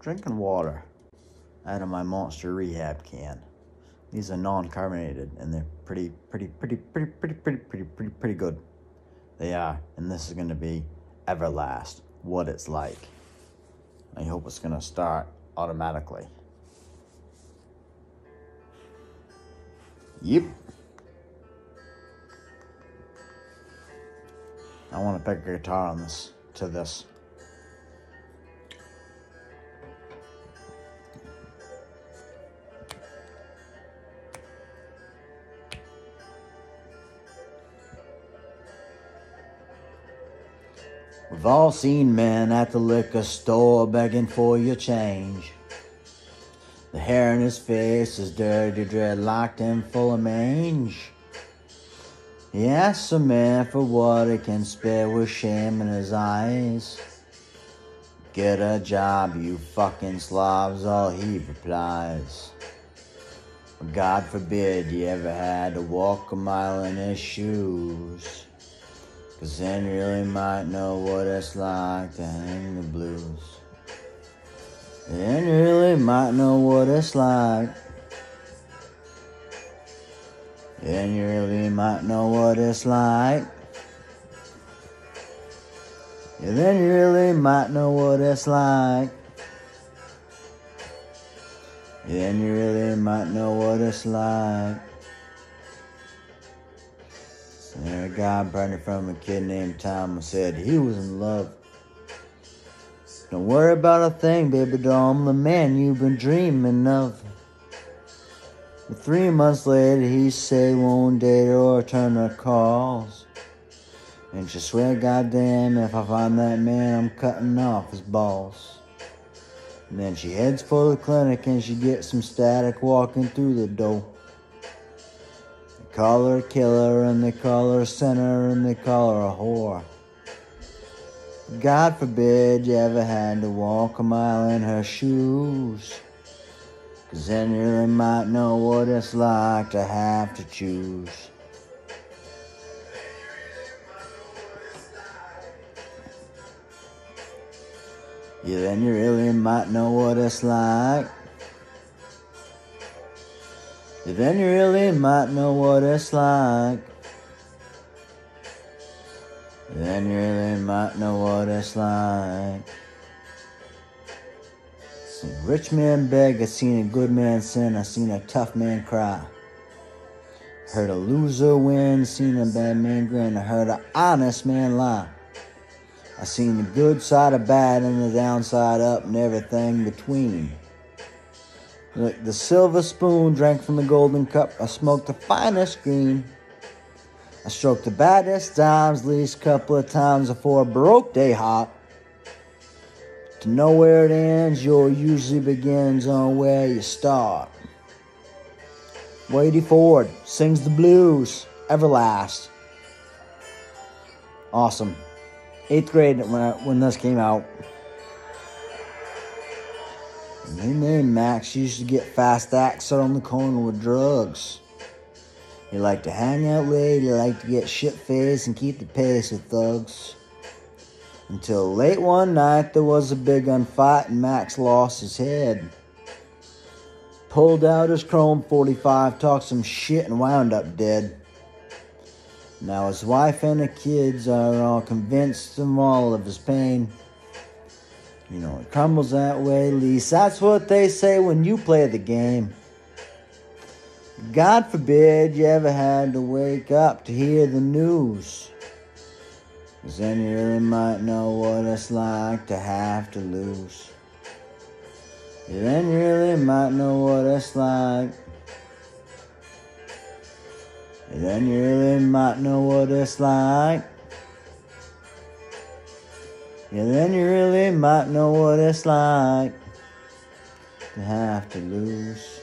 drinking water out of my Monster Rehab can. These are non-carbonated and they're pretty, pretty, pretty, pretty, pretty, pretty, pretty, pretty, pretty good. They are, and this is gonna be Everlast, what it's like. I hope it's gonna start automatically. Yep. I want to pick a guitar on this to this. We've all seen men at the liquor store begging for your change. The hair in his face is dirty, dreadlocked, and full of mange. He asks a man for what he can spare with shame in his eyes. Get a job, you fucking slobs, all he replies. God forbid you ever had to walk a mile in his shoes. Cause then you really might know what it's like to hang the blues. Then you really might know what it's like. Then you really might know what it's like. Then you really might know what it's like. Then you really might know what it's like. Guy burning from a kid named Tom and said he was in love. Don't worry about a thing, baby doll. I'm the man you've been dreaming of. But three months later, he say won't date or return her calls. And she swear, goddamn, if I find that man, I'm cutting off his balls. And then she heads for the clinic and she gets some static walking through the door call her killer and they call her sinner and they call her a whore. God forbid you ever had to walk a mile in her shoes. Cause then you really might know what it's like to have to choose. Yeah, then you really might know what it's like then you really might know what it's like. Then you really might know what it's like. Seen a rich man beg, I seen a good man sin, I seen a tough man cry. Heard a loser win, seen a bad man grin, I heard an honest man lie. I seen the good side of bad and the downside up and everything between. The silver spoon, drank from the golden cup. I smoked the finest green. I stroked the baddest dimes, least couple of times before a baroque day hop. To know where it ends, your usually begins on where you start. Whitey Ford sings the blues, Everlast. Awesome. Eighth grade when, I, when this came out. My name Max used to get fast acts on the corner with drugs. He liked to hang out late, he liked to get shit faced and keep the pace with thugs. Until late one night there was a big gunfight and Max lost his head. Pulled out his chrome 45, talked some shit and wound up dead. Now his wife and the kids are all convinced of all of his pain. You know, it crumbles that way, at least that's what they say when you play the game. God forbid you ever had to wake up to hear the news. Cause then you really might know what it's like to have to lose. Then you really might know what it's like. Then you really might know what it's like. Yeah, then you really might know what it's like to have to lose.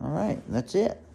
All right, that's it.